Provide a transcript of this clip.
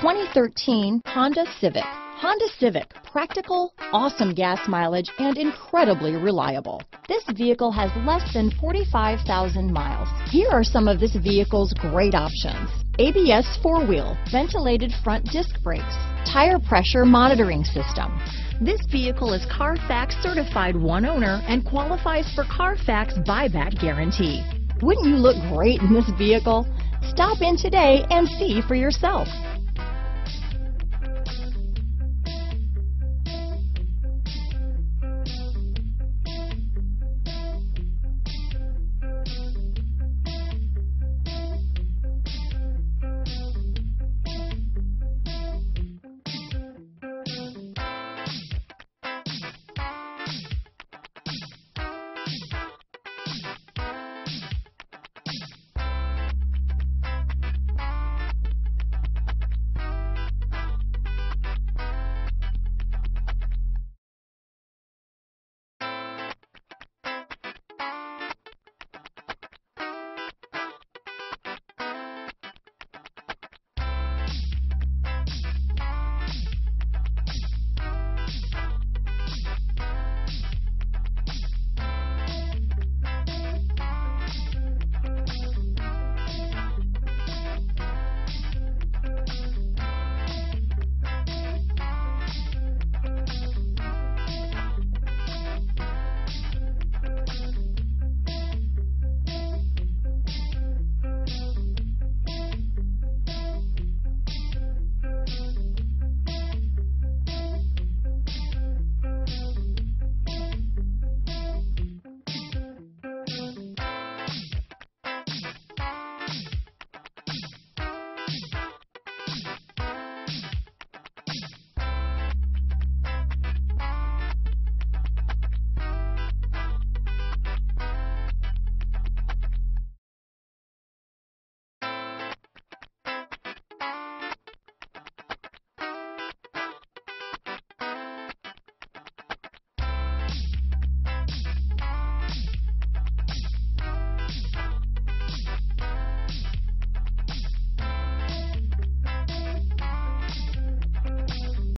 2013 Honda Civic. Honda Civic, practical, awesome gas mileage, and incredibly reliable. This vehicle has less than 45,000 miles. Here are some of this vehicle's great options. ABS four-wheel, ventilated front disc brakes, tire pressure monitoring system. This vehicle is Carfax certified one owner and qualifies for Carfax buyback guarantee. Wouldn't you look great in this vehicle? Stop in today and see for yourself.